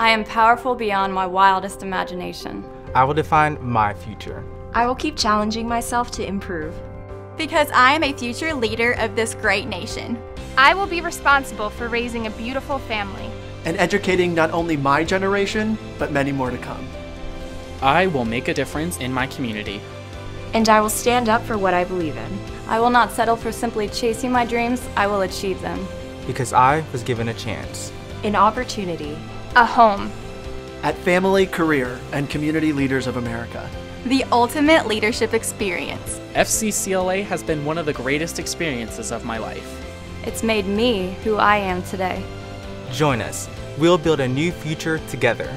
I am powerful beyond my wildest imagination. I will define my future. I will keep challenging myself to improve. Because I am a future leader of this great nation. I will be responsible for raising a beautiful family. And educating not only my generation, but many more to come. I will make a difference in my community. And I will stand up for what I believe in. I will not settle for simply chasing my dreams, I will achieve them. Because I was given a chance. An opportunity. A home. At Family, Career, and Community Leaders of America. The ultimate leadership experience. FCCLA has been one of the greatest experiences of my life. It's made me who I am today. Join us. We'll build a new future together.